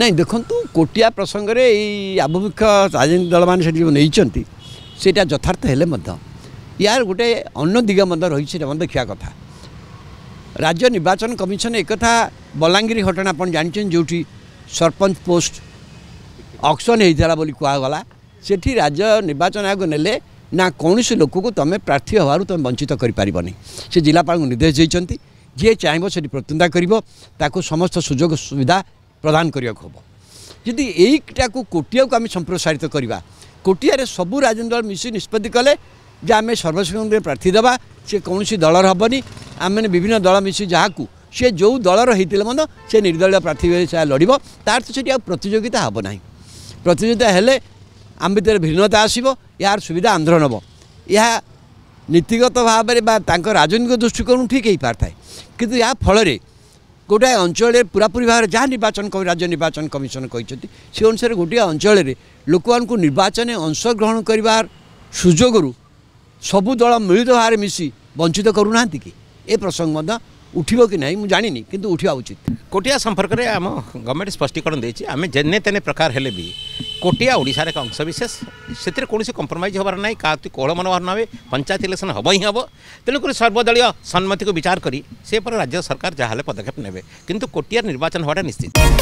ନାଇଁ ଦେଖନ୍ତୁ କୋଟିଆ ପ୍ରସଙ୍ଗରେ ଏଇ ଆଭିମୁଖ୍ୟ ରାଜନୀତି ଦଳମାନେ ସେଠି ଯେଉଁ ନେଇଛନ୍ତି ସେଇଟା ଯଥାର୍ଥ ହେଲେ ମଧ୍ୟ ୟାର ଗୋଟେ ଅନ୍ୟ ଦିଗ ମଧ୍ୟ ରହିଛି ସେଇଟା ମଧ୍ୟ ଦେଖିବା କଥା। ରାଜ୍ୟ ନିର୍ବାଚନ କମିଶନ ଏକଥା ବଲାଙ୍ଗୀର ଘଟଣା ଆପଣ ଜାଣିଛନ୍ତି ଯେଉଁଠି ସରପଞ୍ଚ ପୋଷ୍ଟ ଅକ୍ସନ୍ ହେଇଥିଲା ବୋଲି କୁହାଗଲା ସେଠି ରାଜ୍ୟ ନିର୍ବାଚନ ଆୟୋଗ ନେଲେ ନା କୌଣସି ଲୋକକୁ ତୁମେ ପ୍ରାର୍ଥୀ ହେବାରୁ ତୁମେ ବଞ୍ଚିତ କରିପାରିବନି। ସେ ଜିଲ୍ଲାପାଳଙ୍କୁ ନିର୍ଦ୍ଦେଶ ଦେଇଛନ୍ତି ଯିଏ ଚାହିଁବ ସେଠି ପ୍ରତିଦ୍ୱନ୍ଦିତା କରିବ ତାକୁ ସମସ୍ତ ସୁଯୋଗ ସୁବିଧା প্রদান করা হব যদি এইটা কোটিয়া আমি সম্প্রসারিত করা কোটিয়ার সবু রাজনৈতিক দল মিশি নিষ্পতি কলে যে আমি সর্বসংখ্যক প্রার্থী দেওয়া সে কৌশি দলর হবনি আমি বিভিন্ন দল মিশি যা সে যে দলর হয়েছে মধ্যে সে নির্দলীয় প্রার্থী সে লড়ব তার তো সেটি প্রতিযোগিতা হব না প্রতিযোগিতা হলে আম ভিতরে ভিন্নতা আসব ইয়ার সুবিধা আন্ধ্র নব এ নীতিগত ভাবে বা তাঁর রাজনৈতিক দৃষ্টিকোণ ঠিক হয়ে পারে কিন্তু ইয়া ফলরে ଗୋଟାଏ ଅଞ୍ଚଳରେ ପୁରାପୁରି ଭାବରେ ଯାହା ନିର୍ବାଚନ ରାଜ୍ୟ ନିର୍ବାଚନ କମିଶନ କହିଛନ୍ତି ସେ ଅନୁସାରେ ଗୋଟିଏ ଅଞ୍ଚଳରେ ଲୋକମାନଙ୍କୁ ନିର୍ବାଚନରେ ଅଂଶଗ୍ରହଣ କରିବାର ସୁଯୋଗରୁ ସବୁ ଦଳ ମିଳିତ ଭାବରେ ମିଶି ବଞ୍ଚିତ କରୁନାହାନ୍ତି କି? ଏ ପ୍ରସଙ୍ଗ ମଧ୍ୟ ଉଠିବ କି ନାହିଁ ମୁଁ ଜାଣିନି କିନ୍ତୁ ଉଠିବା ଉଚିତ କୋଟିଆ ସମ୍ପର୍କରେ ଆମ ଗଭର୍ଣ୍ଣମେଣ୍ଟ ସ୍ପଷ୍ଟୀକରଣ ଦେଇଛି ଆମେ ଯେନେ ତେନେ ପ୍ରକାର ହେଲେ ବି କୋଟିଆ ଓଡ଼ିଶାର ଏକ ଅଂଶବିଶେଷ ସେଥିରେ କୌଣସି କମ୍ପ୍ରମାଇଜ୍ ହେବାର ନାହିଁ କାହା କୋହଳ ମନୋଭାବ ନ ହେବେ ପଞ୍ଚାୟତ ଇଲେକ୍ସନ୍ ହେବ ହିଁ ହେବ ତେଣୁକରି ସର୍ବଦଳୀୟ ସମ୍ମତିକୁ ବିଚାର କରି ସେ ପରେ ରାଜ୍ୟ ସରକାର ଯାହା ହେଲେ ପଦକ୍ଷେପ ନେବେ କିନ୍ତୁ କୋଟିଆ ନିର୍ବାଚନ ହେବାଟା ନିଶ୍ଚିତ